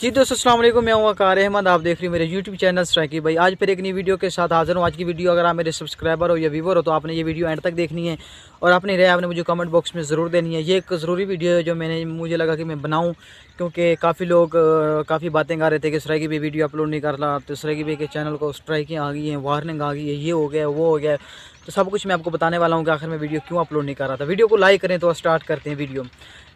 जी दोस्तों, अस्सलाम मैं हूँ वकार अहमद, आप देख रहे हो मेरे यूट्यूब चैनल स्ट्राइकी भाई। आज फिर एक नई वीडियो के साथ हाजिर हूँ। आज की वीडियो अगर आप मेरे सब्सक्राइबर हो या व्यूवर हो तो आपने ये वीडियो एंड तक देखनी है और अपनी राय आपने मुझे कमेंट बॉक्स में ज़रूर देनी है। ये एक ज़रूरी वीडियो है जो मैंने, मुझे लगा कि मैं बनाऊँ, क्योंकि काफ़ी लोग काफ़ी बातें कर रहे थे कि स्ट्राइकी भी वीडियो अपलोड नहीं कर रहा तो स्ट्राइकी भाई के चैनल को स्ट्राइकिंग आ गई है वार्निंग आ गई है, ये हो गया, वो हो गया। तो सब कुछ मैं आपको बताने वाला हूँ कि आखिर में वीडियो क्यों अपलोड नहीं कर रहा था। वीडियो को लाइक करें तो स्टार्ट करते हैं वीडियो।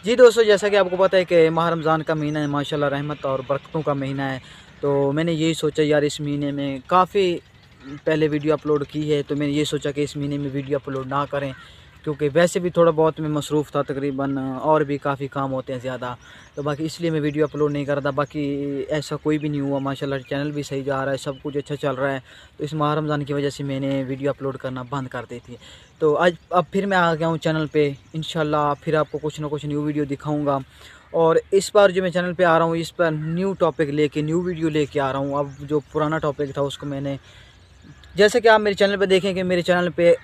जी दोस्तों, जैसा कि आपको पता है कि माह रमज़ान का महीना है, माशाल्लाह रहमत और बरकतों का महीना है। तो मैंने यही सोचा यार इस महीने में काफ़ी पहले वीडियो अपलोड की है तो मैंने ये सोचा कि इस महीने में वीडियो अपलोड ना करें। क्योंकि वैसे भी थोड़ा बहुत मैं मसरूफ़ था तकरीबन, और भी काफ़ी काम होते हैं ज़्यादा। तो बाकी इसलिए मैं वीडियो अपलोड नहीं करता बाकी ऐसा कोई भी नहीं हुआ, माशाल्लाह चैनल भी सही जा रहा है, सब कुछ अच्छा चल रहा है। तो इस माह रमज़ान की वजह से मैंने वीडियो अपलोड करना बंद कर दी थी। तो आज, अब फिर मैं आ गया हूँ चैनल पर इन फिर आपको कुछ ना कुछ न्यू वीडियो दिखाऊँगा। और इस बार जो मैं चैनल पे आ रहा हूँ, इस पर न्यू टॉपिक लेके न्यू वीडियो लेके आ रहा हूँ। अब जो पुराना टॉपिक था, उसको मैंने, जैसे कि आप मेरे चैनल पे देखें कि मेरे चैनल पे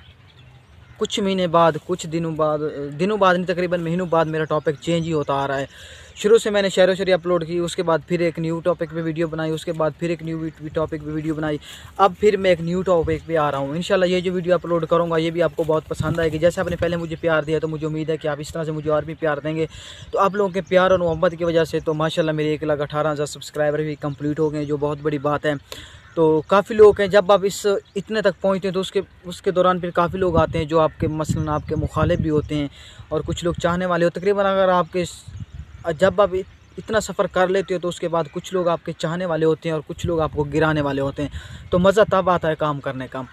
कुछ महीने बाद, कुछ दिनों बाद दिनों बाद नहीं, तकरीबन महीनों बाद मेरा टॉपिक चेंज ही होता आ रहा है। शुरू से मैंने शहरों शरी अपलोड की, उसके बाद फिर एक न्यू टॉपिक पे वीडियो बनाई, उसके बाद फिर एक न्यू टॉपिक पे वीडियो बनाई। अब फिर मैं एक न्यू टॉपिक पे आ रहा हूँ। इंशाल्लाह ये जो वीडियो अपलोड करूँगा, ये भी आपको बहुत पसंद आएगी। जैसे आपने पहले मुझे प्यार दिया तो मुझे उम्मीद है कि आप इस तरह से मुझे और भी प्यार देंगे। तो आप लोगों के प्यार और मोहब्बत की वजह से तो माशाला मेरे एक लाख अठारह हज़ार सब्सक्राइबर भी कंप्लीट हो गए जो बहुत बड़ी बात है। तो काफ़ी लोग हैं जब आप इस इतने तक पहुँचते हैं तो उसके उसके दौरान फिर काफ़ी लोग आते हैं जो आपके मसलन आपके मुखालिफ भी होते हैं और कुछ लोग चाहने वाले हो। तकरीबन अगर आपके जब आप इतना सफ़र कर लेते हो तो उसके बाद कुछ लोग आपके चाहने वाले होते हैं और कुछ लोग आपको गिराने वाले होते हैं। तो मज़ा तब आता है काम करने का।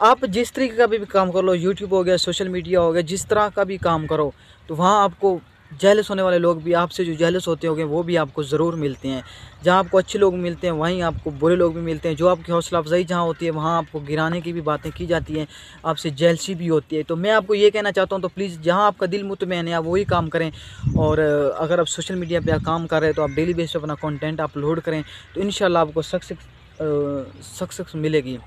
आप जिस तरीके का भी, काम कर लो यूट्यूब हो गया सोशल मीडिया हो गया जिस तरह का भी काम करो तो वहाँ आपको जेलस होने वाले लोग भी आपसे जो जेलस होते होंगे, वो भी आपको ज़रूर मिलते हैं। जहाँ आपको अच्छे लोग मिलते हैं, वहीं आपको बुरे लोग भी मिलते हैं। जो आपकी हौसला अफजाई जहाँ होती है, वहाँ आपको गिराने की भी बातें की जाती हैं, आपसे जेलसी भी होती है। तो मैं आपको ये कहना चाहता हूँ तो प्लीज़ जहाँ आपका दिल मुतमैन है, आप वही काम करें। और अगर आप सोशल मीडिया पर काम कर रहे हैं तो आप डेली बेस पर अपना कॉन्टेंट अपलोड करें तो इन आपको सक्सेस सक्सेस मिलेगी।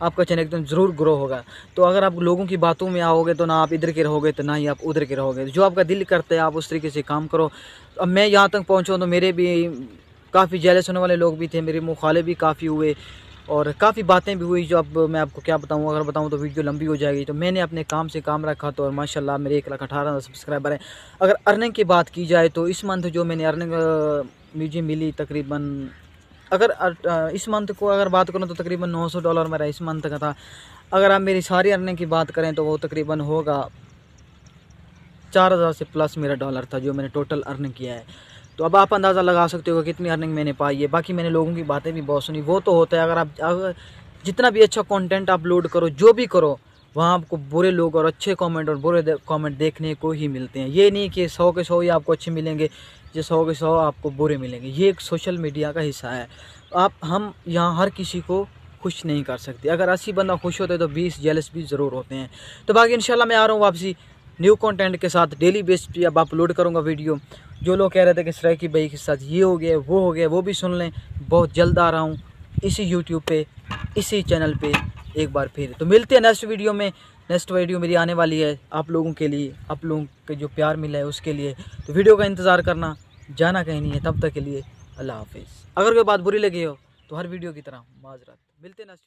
आपका चैनल एकदम ज़रूर ग्रो होगा। तो अगर आप लोगों की बातों में आओगे तो ना आप इधर के रहोगे तो ना ही आप उधर के रहोगे। जो आपका दिल करता है, आप उस तरीके से काम करो। अब मैं यहाँ तक पहुँचा तो मेरे भी काफ़ी जेलस होने वाले लोग भी थे, मेरे मुखाले भी काफ़ी हुए। और काफ़ी बातें भी हुई जो अब मैं आपको क्या बताऊँ, अगर बताऊँ तो वीडियो लंबी हो जाएगी। तो मैंने अपने काम से काम रखा तो और माशाल्लाह मेरे एक लाख अठारह हज़ार सब्सक्राइबर हैं। अगर अर्निंग की बात की जाए तो इस मंथ जो मैंने अर्निंग मुझे मिली तकरीबन अगर इस मंथ को अगर बात करूँ तो तकरीबन 900 डॉलर मेरा इस मंथ का था। अगर आप मेरी सारी अर्निंग की बात करें तो वो तकरीबन होगा चार हज़ार से प्लस मेरा डॉलर था जो मैंने टोटल अर्निंग किया है। तो अब आप अंदाज़ा लगा सकते हो कि कितनी अर्निंग मैंने पाई है। बाकी मैंने लोगों की बातें भी बहुत सुनी। वो तो होता है, अगर आप, अगर जितना भी अच्छा कंटेंट अपलोड करो, जो भी करो वहाँ आपको बुरे लोग और अच्छे कमेंट और बुरे कमेंट देखने को ही मिलते हैं। ये नहीं कि सौ के सौ ही आपको अच्छे मिलेंगे जो सौ के सौ आपको बुरे मिलेंगे। ये एक सोशल मीडिया का हिस्सा है। आप, हम यहाँ हर किसी को खुश नहीं कर सकते। अगर अस्सी बंदा खुश होते तो बीस जेलस भी ज़रूर होते हैं। तो बाकी इंशाल्लाह मैं आ रहा हूँ वापसी न्यू कंटेंट के साथ। डेली बेस पे अब अपलोड करूँगा वीडियो जो लोग कह रहे थे कि सराकी भाई के साथ ये हो गया, वो हो गया, वो भी सुन लें। बहुत जल्द आ रहा हूँ। इसी यूट्यूब पे, इसी चैनल पे। एक बार फिर। तो मिलते हैं नेक्स्ट वीडियो में। नेक्स्ट वीडियो मेरी आने वाली है आप लोगों के लिए, आप लोगों के जो प्यार मिला है उसके लिए। तो वीडियो का इंतज़ार करना, जाना कहीं नहीं है, तब तक के लिए अल्लाह हाफिज़। अगर कोई बात बुरी लगी हो तो हर वीडियो की तरह माजरत। मिलते हैं नेक्स्ट